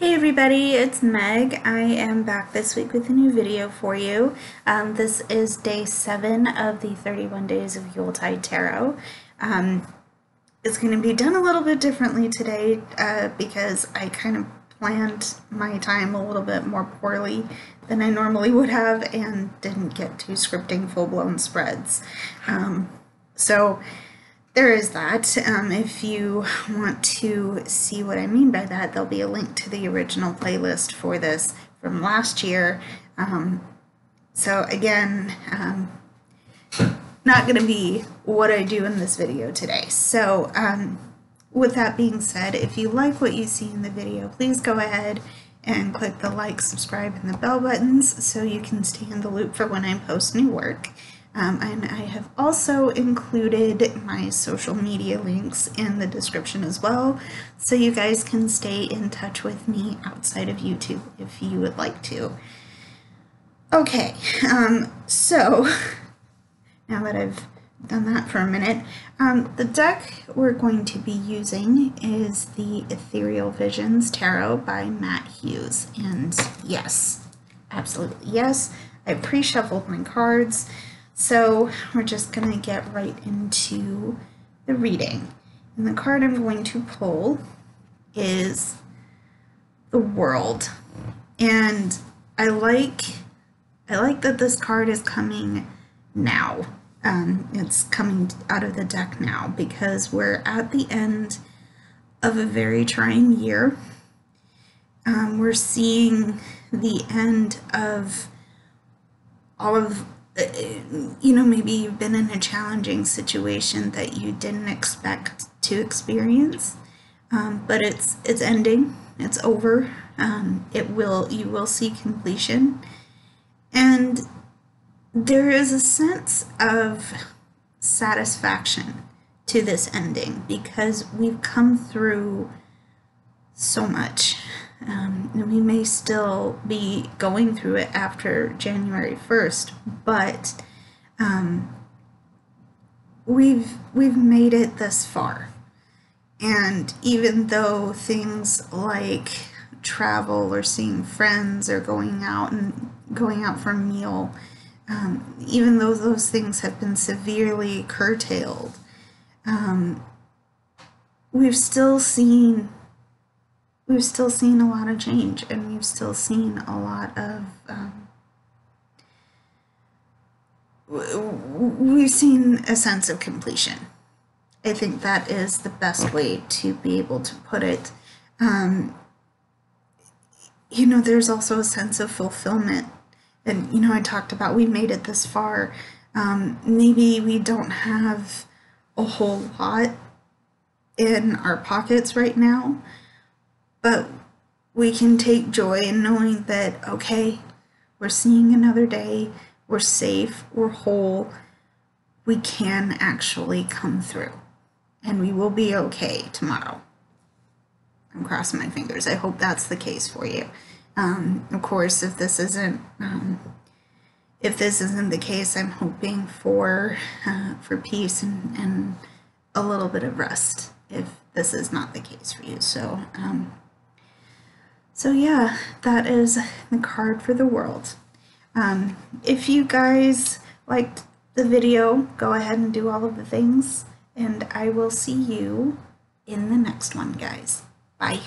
Hey everybody, it's Meg. I am back this week with a new video for you. Um, this is day 7 of the 31 Days of Yuletide Tarot. Um, it's going to be done a little bit differently today uh, because I kind of planned my time a little bit more poorly than I normally would have and didn't get to scripting full-blown spreads. Um, so there is that. Um, if you want to see what I mean by that, there'll be a link to the original playlist for this from last year. Um, so again, um, not going to be what I do in this video today. So um, with that being said, if you like what you see in the video, please go ahead and click the like, subscribe, and the bell buttons so you can stay in the loop for when I post new work. Um, and I have also included my social media links in the description as well, so you guys can stay in touch with me outside of YouTube if you would like to. Okay, um, so now that I've done that for a minute, um, the deck we're going to be using is the Ethereal Visions Tarot by Matt Hughes. And yes, absolutely yes, I pre-shuffled my cards. So we're just going to get right into the reading. And the card I'm going to pull is the world. And I like I like that this card is coming now. Um, it's coming out of the deck now because we're at the end of a very trying year. Um, we're seeing the end of all of you know, maybe you've been in a challenging situation that you didn't expect to experience, um, but it's it's ending. It's over. Um, it will you will see completion, and there is a sense of satisfaction to this ending because we've come through so much. Um, we may still be going through it after January 1st, but um, we've we've made it this far. And even though things like travel or seeing friends or going out and going out for a meal, um, even though those things have been severely curtailed, um, we've still seen we've still seen a lot of change and we've still seen a lot of um, we've seen a sense of completion. I think that is the best way to be able to put it. Um, you know there's also a sense of fulfillment. And you know i talked about we made it this far. Um, maybe we don't have a whole lot in our pockets right now but we can take joy in knowing that, okay, we're seeing another day, we're safe, we're whole, we can actually come through, and we will be okay tomorrow. I'm crossing my fingers. I hope that's the case for you. Um, of course, if this isn't um, if this isn't the case, I'm hoping for uh, for peace and, and a little bit of rest. If this is not the case for you, so um, so yeah, that is the card for the world. Um, if you guys liked the video, go ahead and do all of the things, and I will see you in the next one, guys. Bye.